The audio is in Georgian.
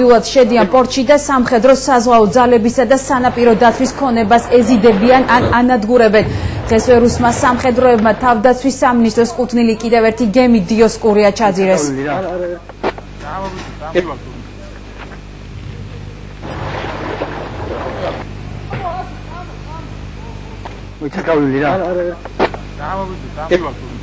დულად შედიან პორტში და სამხედრო საზღვაო ძალებისა და სანაპირო დაცვის ქონებას ეზიდებიან ან ანადგურებენ. დღეს რუსმა სამხედროებმა თავდაცვის სამინისტროს კუთვნილი კიდევ ერთი გემი დიოსკურია ჩაძირეს. მოიცაკავლილი რა. არა არა.